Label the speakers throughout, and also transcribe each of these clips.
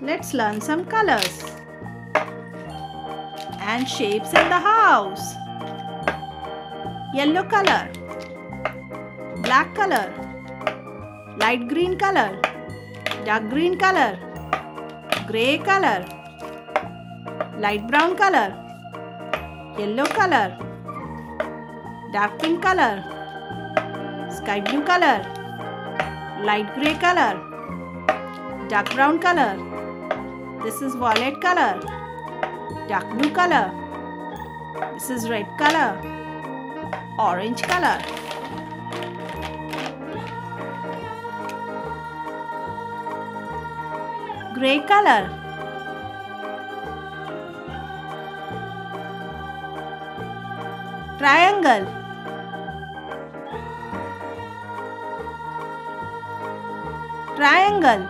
Speaker 1: Let's learn some colors and shapes in the house. Yellow color, black color, light green color, dark green color, grey color, light brown color, yellow color, dark pink color, sky blue color, light grey color, dark brown color. This is violet color, dark blue color. This is red color, orange color. Grey color. Triangle. Triangle.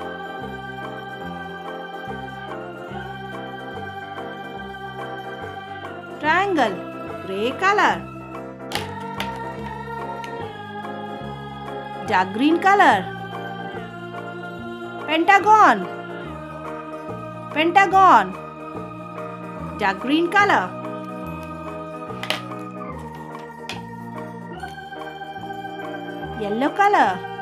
Speaker 1: Triangle grey colour. Dark green colour. Pentagon. Pentagon. Dark green colour. Yellow colour.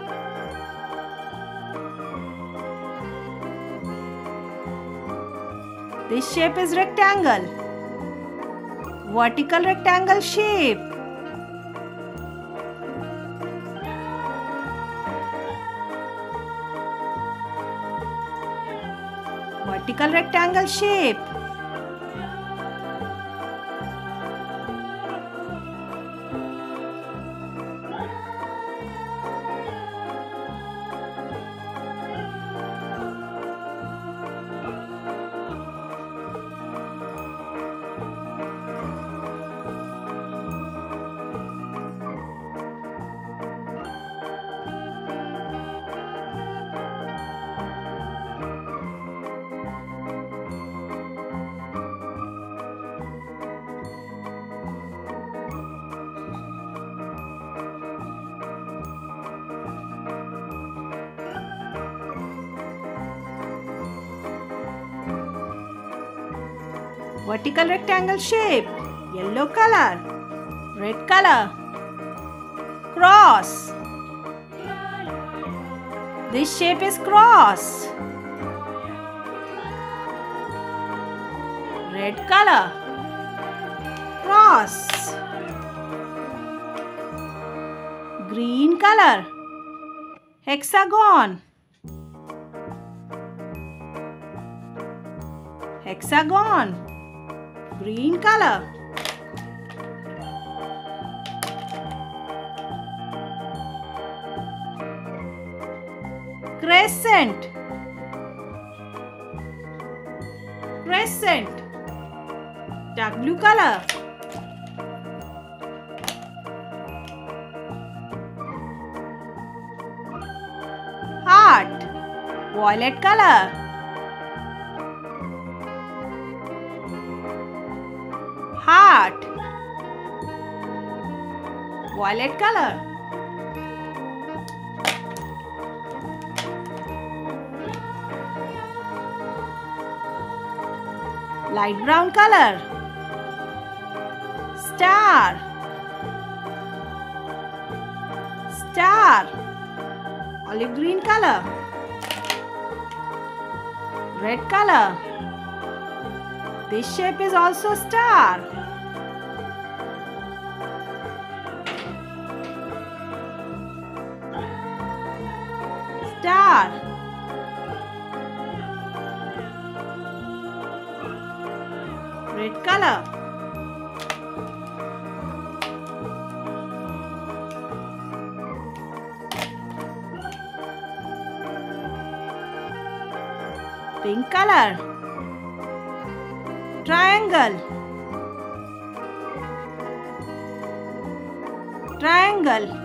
Speaker 1: This shape is rectangle. Vertical rectangle shape. Vertical rectangle shape. Vertical rectangle shape. Yellow color. Red color. Cross. This shape is cross. Red color. Cross. Green color. Hexagon. Hexagon green color. Crescent. Crescent. Dark blue color. Heart. Violet color. Violet color. Light brown color. Star. Star. Olive green color. Red color. This shape is also star. Star. Red color. Pink color triangle triangle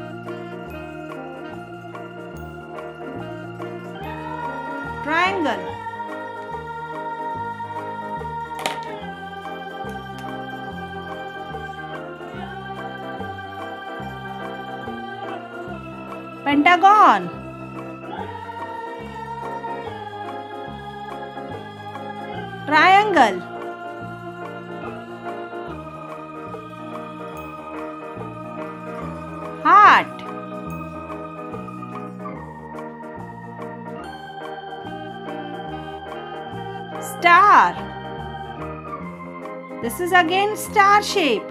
Speaker 1: triangle pentagon. Triangle star. This is again star shape.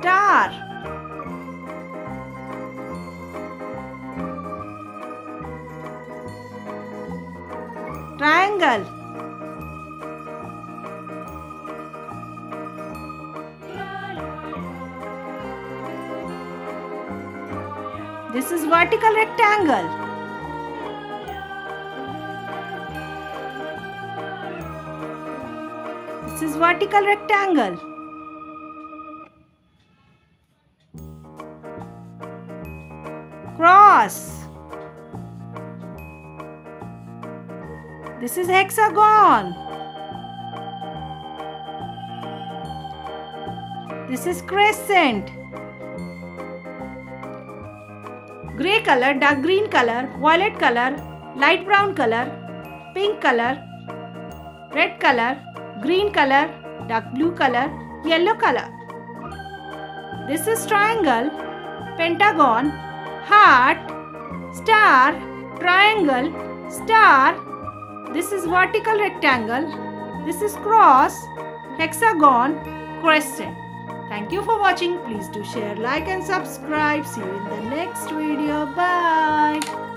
Speaker 1: Star. Triangle this is vertical rectangle. This is vertical rectangle. Cross. This is hexagon. This is crescent gray color dark green color violet color light brown color pink color red color green color dark blue color yellow color this is triangle pentagon heart, star, triangle, star. This is vertical rectangle. This is cross, hexagon, crescent. Thank you for watching. Please do share, like and subscribe. See you in the next video. Bye.